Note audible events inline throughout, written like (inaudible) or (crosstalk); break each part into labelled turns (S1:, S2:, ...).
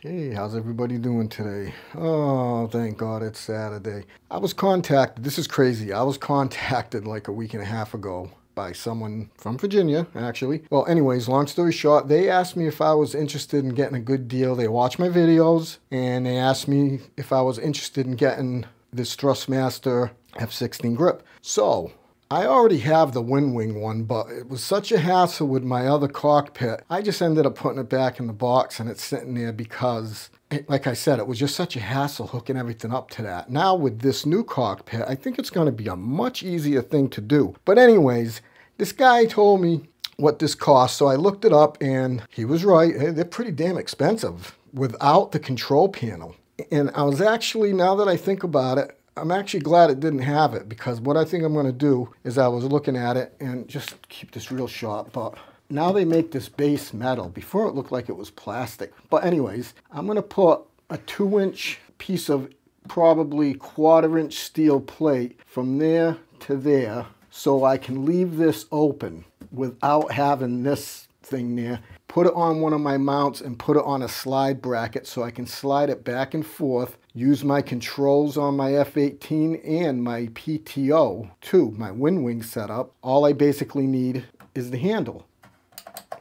S1: Hey, how's everybody doing today? Oh, thank God it's Saturday. I was contacted, this is crazy. I was contacted like a week and a half ago by someone from Virginia, actually. Well, anyways, long story short, they asked me if I was interested in getting a good deal. They watched my videos and they asked me if I was interested in getting this Thrustmaster F16 grip. So I already have the WinWing one, but it was such a hassle with my other cockpit. I just ended up putting it back in the box and it's sitting there because, like I said, it was just such a hassle hooking everything up to that. Now with this new cockpit, I think it's going to be a much easier thing to do. But anyways, this guy told me what this cost, so I looked it up and he was right. They're pretty damn expensive without the control panel. And I was actually, now that I think about it, I'm actually glad it didn't have it because what I think I'm going to do is I was looking at it and just keep this real sharp, but now they make this base metal. Before it looked like it was plastic. But anyways, I'm going to put a two inch piece of probably quarter inch steel plate from there to there so I can leave this open without having this thing there put it on one of my mounts and put it on a slide bracket so I can slide it back and forth, use my controls on my F-18 and my PTO 2, my WinWing setup. All I basically need is the handle.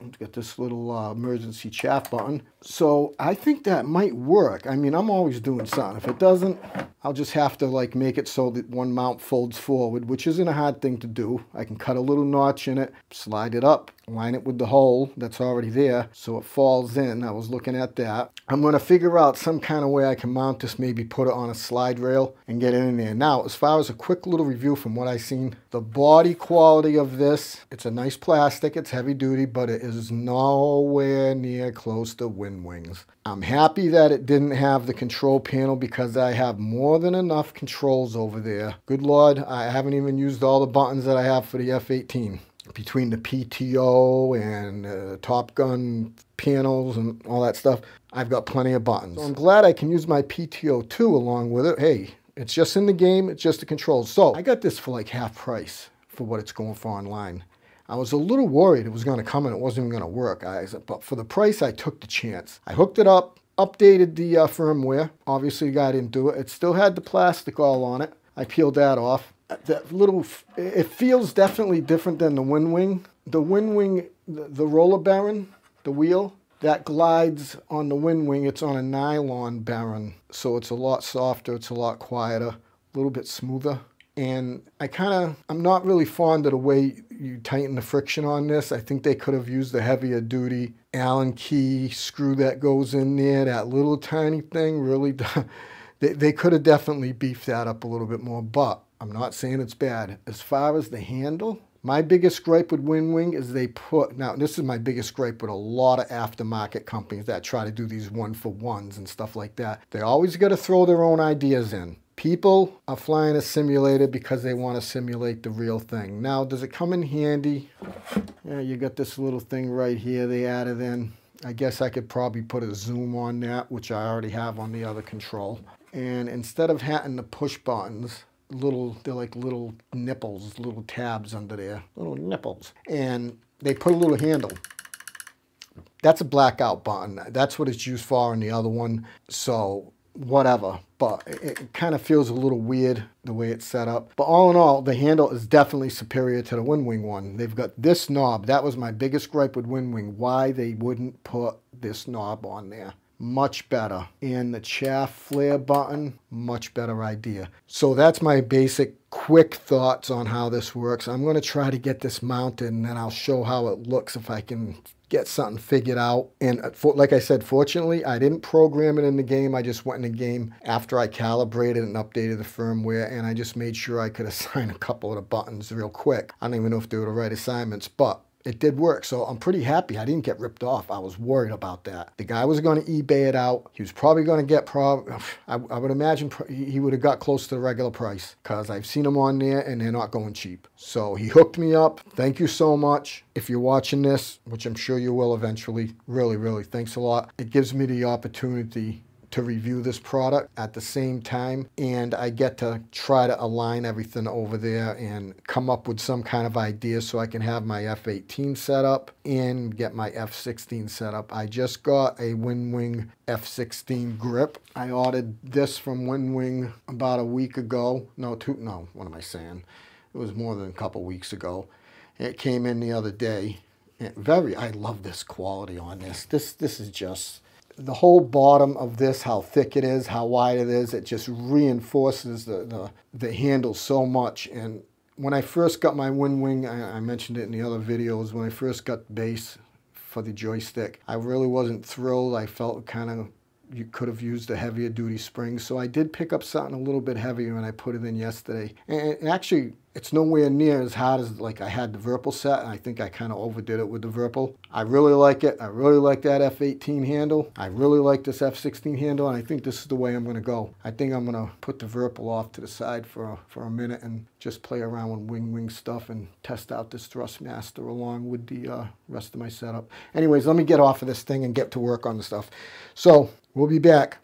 S1: Let's get this little uh, emergency chaff button. So I think that might work. I mean, I'm always doing something. If it doesn't, I'll just have to like make it so that one mount folds forward, which isn't a hard thing to do. I can cut a little notch in it, slide it up, line it with the hole that's already there so it falls in. I was looking at that. I'm going to figure out some kind of way I can mount this, maybe put it on a slide rail and get it in there. Now, as far as a quick little review from what I've seen, the body quality of this, it's a nice plastic, it's heavy duty, but it is nowhere near close to Winwings. I'm happy that it didn't have the control panel because I have more than enough controls over there. Good Lord, I haven't even used all the buttons that I have for the F-18 between the PTO and uh, Top Gun panels and all that stuff, I've got plenty of buttons. So I'm glad I can use my PTO too along with it. Hey, it's just in the game, it's just the controls. So I got this for like half price for what it's going for online. I was a little worried it was going to come and it wasn't even going to work. I, but for the price, I took the chance. I hooked it up, updated the uh, firmware. Obviously, guy didn't do it. It still had the plastic all on it. I peeled that off that little, it feels definitely different than the Winwing. The Winwing, the, the roller bearing, the wheel, that glides on the WinWing. It's on a nylon bearing, so it's a lot softer, it's a lot quieter, a little bit smoother. And I kind of, I'm not really fond of the way you tighten the friction on this. I think they could have used the heavier duty Allen key screw that goes in there, that little tiny thing really, (laughs) they, they could have definitely beefed that up a little bit more, but I'm not saying it's bad. As far as the handle, my biggest gripe with Winwing is they put, now this is my biggest gripe with a lot of aftermarket companies that try to do these one-for-ones and stuff like that. They always got to throw their own ideas in. People are flying a simulator because they want to simulate the real thing. Now, does it come in handy? Yeah, you got this little thing right here they added in. I guess I could probably put a zoom on that, which I already have on the other control. And instead of having the push buttons, little, they're like little nipples, little tabs under there, little nipples. And they put a little handle. That's a blackout button. That's what it's used for in the other one. So whatever, but it, kind of feels a little weird the way it's set up. But all in all, the handle is definitely superior to the WinWing one. They've got this knob. That was my biggest gripe with WinWing, why they wouldn't put this knob on there much better. And the chaff flare button, much better idea. So that's my basic quick thoughts on how this works. I'm going to try to get this mounted and then I'll show how it looks if I can get something figured out. And uh, for, like I said, fortunately, I didn't program it in the game. I just went in the game after I calibrated and updated the firmware, and I just made sure I could assign (laughs) a couple of the buttons real quick. I don't even know if they were the right assignments, but it did work. So I'm pretty happy I didn't get ripped off. I was worried about that. The guy was going to eBay it out. He was probably going to get, prob (sighs) I, I would imagine he would have got close to the regular price because I've seen them on there and they're not going cheap. So he hooked me up. Thank you so much. If you're watching this, which I'm sure you will eventually, really, really, thanks a lot. It gives me the opportunity to review this product at the same time and I get to try to align everything over there and come up with some kind of idea so I can have my F18 set up and get my F16 set up. I just got a WinWing F16 grip. I ordered this from WinWing about a week ago. No, two, no, what am I saying? It was more than a couple weeks ago. It came in the other day. Very, I love this quality on this. This, this is just the whole bottom of this, how thick it is, how wide it is, it just reinforces the, the, the handle so much. And when I first got my WinWing, I, I mentioned it in the other videos, when I first got base for the joystick, I really wasn't thrilled. I felt kind of you could have used a heavier duty spring. So I did pick up something a little bit heavier and I put it in yesterday. And actually, it's nowhere near as hard as like I had the Virpil set, and I think I kind of overdid it with the Virpil. I really like it. I really like that F18 handle. I really like this F16 handle, and I think this is the way I'm going to go. I think I'm going to put the Virpil off to the side for for a minute and just play around with WinWing stuff and test out this Thrustmaster along with the uh, rest of my setup. Anyways, let me get off of this thing and get to work on the stuff. So we'll be back.